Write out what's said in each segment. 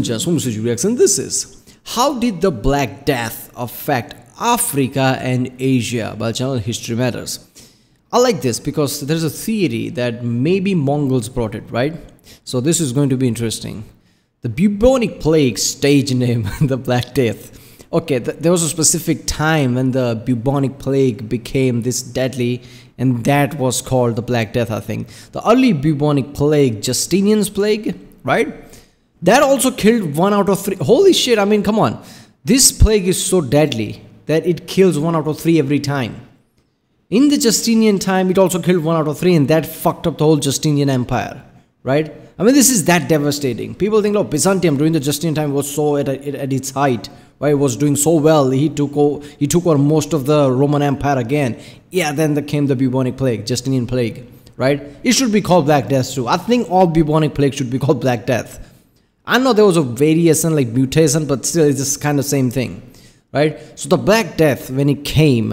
Gentlemen, Mr. Reaction, this is How did the Black Death affect Africa and Asia by channel History Matters? I like this because there's a theory that maybe Mongols brought it, right? So this is going to be interesting. The bubonic plague stage name, the Black Death. Okay, th- there was a specific time when the bubonic plague became this deadly, and that was called the Black Death, I think. The early bubonic plague, Justinian's plague, right? That also killed one out of three. Holy shit, I mean, come on. This plague is so deadly that it kills one out of three every time. In the Justinian time, it also killed one out of three, and that fucked up the whole Justinian Empire, right? I mean, this is that devastating. People think, look, Byzantium during the Justinian time was so at, at its height, right? It was doing so well. He took over, he took over most of the Roman Empire again. Yeah, then there came the bubonic plague, Justinian plague, right? It should be called Black Death too. I think all bubonic plague should be called Black Death I know there was a variation like mutation, but still it's just kind of same thing, right? So the Black Death when it came,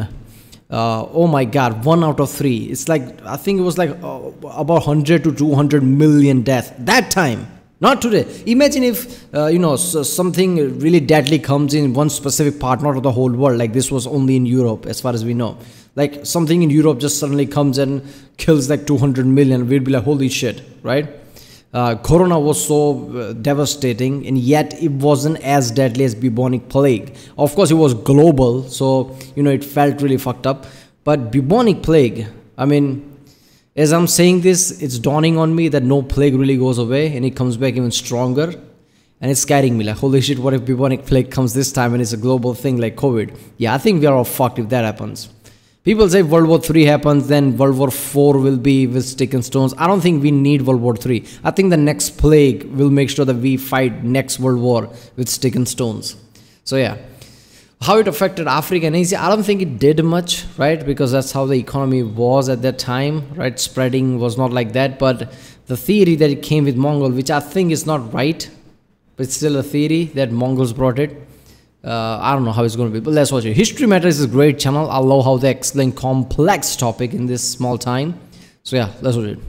uh, oh my God, one out of three. It's like I think it was like uh, about 100 to 200 million death that time. Not today. Imagine if uh, you know so something really deadly comes in one specific part, not of the whole world. Like this was only in Europe, as far as we know. Like something in Europe just suddenly comes and kills like 200 million. We'd be like, holy shit, right? Uh, corona was so uh, devastating and yet it wasn't as deadly as bubonic plague. Of course it was global so you know it felt really fucked up. But bubonic plague i mean as i'm saying this it's dawning on me that no plague really goes away and it comes back even stronger. And it's scaring me like holy shit what if bubonic plague comes this time and it's a global thing like covid? Yeah i think we are all fucked if that happens People say World War III happens, then World War IV will be with stick and stones. I don't think we need World War III. I think the next plague will make sure that we fight next World War with stick and stones. So yeah, how it affected Africa and Asia, I don't think it did much, right? Because that's how the economy was at that time, right? Spreading was not like that. But the theory that it came with Mongol, which I think is not right, but it's still a theory that Mongols brought it uh, I don't know how it's going to be, but let's watch it. History Matters is a great channel. I love how they explain complex topic in this small time. So yeah, let's watch it.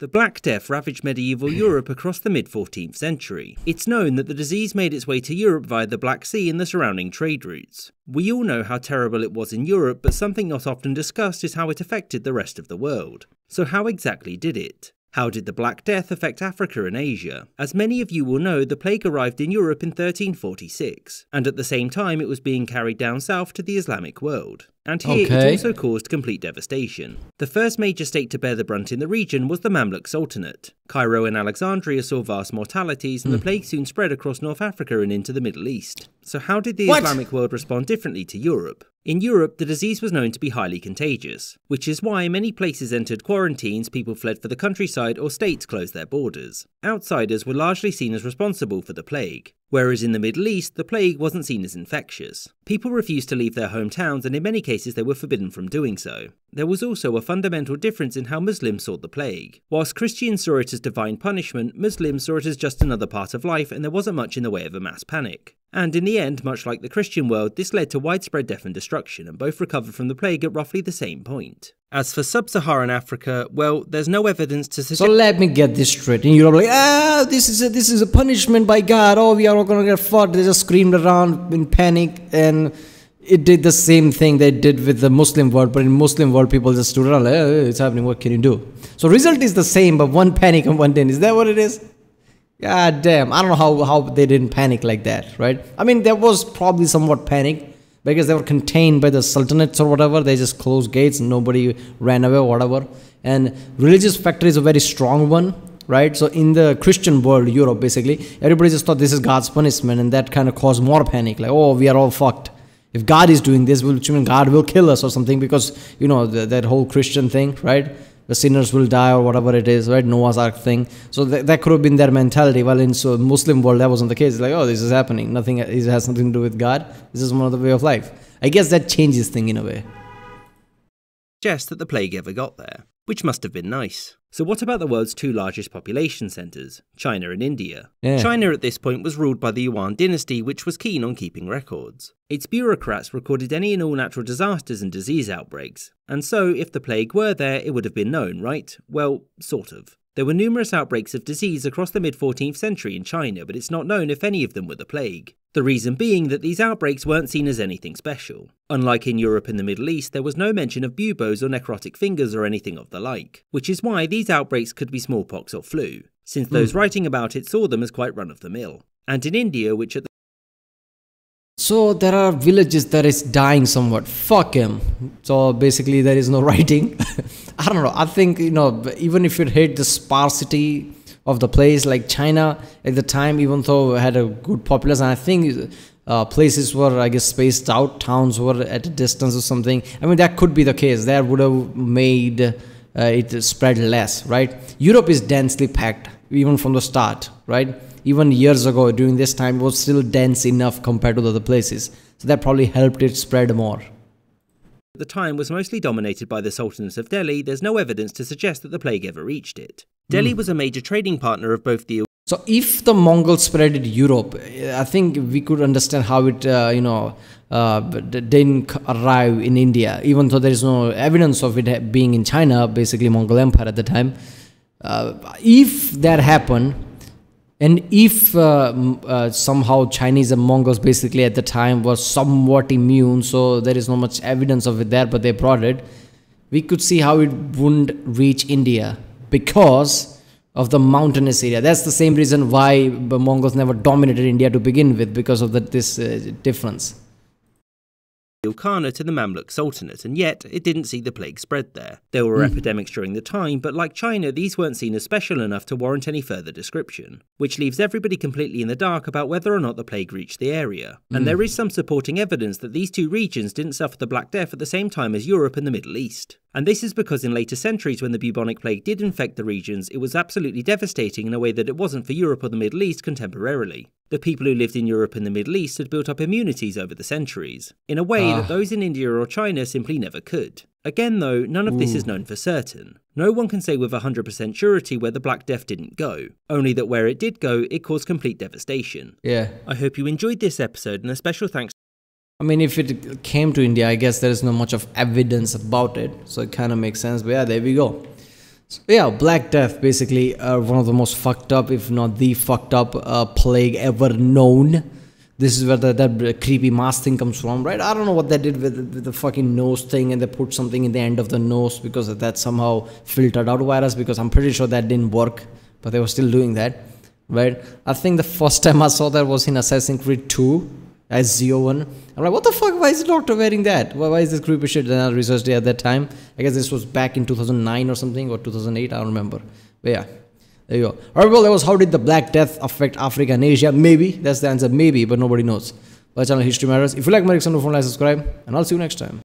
The Black Death ravaged medieval Europe across the mid 14th century. It's known that the disease made its way to Europe via the Black Sea and the surrounding trade routes. We all know how terrible it was in Europe, but something not often discussed is how it affected the rest of the world. So, how exactly did it? How did the Black Death affect Africa and Asia? As many of you will know, the plague arrived in Europe in 1346, and at the same time it was being carried down south to the Islamic world. And here okay. it also caused complete devastation. The first major state to bear the brunt in the region was the Mamluk Sultanate. Cairo and Alexandria saw vast mortalities, and mm. the hmm. plague soon spread across North Africa and into the Middle East. So, how did the what? Islamic world respond differently to Europe? In Europe, the disease was known to be highly contagious, which is why many places entered quarantines, people fled for the countryside, or states closed their borders. Outsiders were largely seen as responsible for the plague, whereas in the Middle East, the plague wasn't seen as infectious. People refused to leave their hometowns, and in many cases, they were forbidden from doing so. There was also a fundamental difference in how Muslims saw the plague. Whilst Christians saw it as divine punishment, Muslims saw it as just another part of life, and there wasn't much in the way of a mass panic. And in the end, much like the Christian world, this led to widespread death and destruction, and both recovered from the plague at roughly the same point. As for sub-Saharan Africa, well, there's no evidence to suggest. So let me get this straight. In Europe, like, ah, this is a, this is a punishment by God. Oh, we are all gonna get fought. They just screamed around in panic, and it did the same thing they did with the Muslim world. But in Muslim world, people just stood around like, oh, it's happening. What can you do? So result is the same, but one panic and one didn't. Is that what it is? God damn. I don't know how, how they didn't panic like that, right? I mean, there was probably somewhat panic because they were contained by the sultanates or whatever. They just closed gates and nobody ran away whatever. And religious factor is a very strong one, right? So in the Christian world, Europe basically, everybody just thought this is God's punishment and that kind of caused more panic. Like, oh, we are all fucked. If God is doing this, which mean God will kill us or something because, you know, that whole Christian thing, right? The sinners will die or whatever it is, right? Noah's Ark thing. So th- that could have been their mentality. Well, in so Muslim world, that wasn't the case. It's like, oh, this is happening. Nothing. It has nothing to do with God. This is one of the way of life. I guess that changes thing in a way. Just that the plague ever got there, which must have been nice. So, what about the world's two largest population centres, China and India? Yeah. China at this point was ruled by the Yuan dynasty, which was keen on keeping records. Its bureaucrats recorded any and all natural disasters and disease outbreaks, and so if the plague were there, it would have been known, right? Well, sort of. There were numerous outbreaks of disease across the mid 14th century in China, but it's not known if any of them were the plague. The reason being that these outbreaks weren't seen as anything special. Unlike in Europe and the Middle East, there was no mention of buboes or necrotic fingers or anything of the like, which is why these outbreaks could be smallpox or flu, since those Hmm. writing about it saw them as quite run of the mill. And in India, which at the So there are villages that is dying somewhat. Fuck him. So basically, there is no writing. I don't know. I think you know, even if it hit the sparsity of the place, like China at the time, even though had a good population, I think uh, places were, I guess, spaced out. Towns were at a distance or something. I mean, that could be the case. That would have made uh, it spread less, right? Europe is densely packed, even from the start, right? Even years ago, during this time, it was still dense enough compared to the other places. So that probably helped it spread more. At the time was mostly dominated by the Sultanate of Delhi, there's no evidence to suggest that the plague ever reached it. Delhi was a major trading partner of both the So if the Mongols spread it Europe, I think we could understand how it, uh, you know, uh, didn't arrive in India, even though there is no evidence of it being in China, basically Mongol Empire at the time. Uh, if that happened, and if uh, uh, somehow Chinese and Mongols basically at the time were somewhat immune, so there is not much evidence of it there, but they brought it, we could see how it wouldn't reach India because of the mountainous area. That's the same reason why the Mongols never dominated India to begin with, because of the, this uh, difference. Khanate to the Mamluk Sultanate, and yet it didn't see the plague spread there. There were hmm. epidemics during the time, but like China, these weren't seen as special enough to warrant any further description, which leaves everybody completely in the dark about whether or not the plague reached the area. And there hmm. is some supporting evidence that these two regions didn't suffer the Black Death at the same time as Europe and the Middle East. And this is because in later centuries, when the bubonic plague did infect the regions, it was absolutely devastating in a way that it wasn't for Europe or the Middle East contemporarily. The people who lived in Europe and the Middle East had built up immunities over the centuries, in a way Ah. that those in India or China simply never could. Again, though, none of this is known for certain. No one can say with 100% surety where the Black Death didn't go, only that where it did go, it caused complete devastation. Yeah. I hope you enjoyed this episode, and a special thanks I mean, if it came to India, I guess there is not much of evidence about it, so it kind of makes sense. But yeah, there we go. So, yeah, Black Death, basically uh, one of the most fucked up, if not the fucked up uh, plague ever known. This is where the, that creepy mask thing comes from, right? I don't know what they did with, with the fucking nose thing, and they put something in the end of the nose because that somehow filtered out virus. Because I'm pretty sure that didn't work, but they were still doing that, right? I think the first time I saw that was in Assassin's Creed 2 as Ezio. I'm like, what the fuck? Why is the doctor wearing that? Why, why is this creepy shit? Then I researched it at that time. I guess this was back in 2009 or something, or 2008. I don't remember. But yeah, there you go. Alright, well, that was how did the Black Death affect Africa and Asia? Maybe. That's the answer. Maybe, but nobody knows. My channel History Matters. If you like my Rickson, don't forget to subscribe, and I'll see you next time.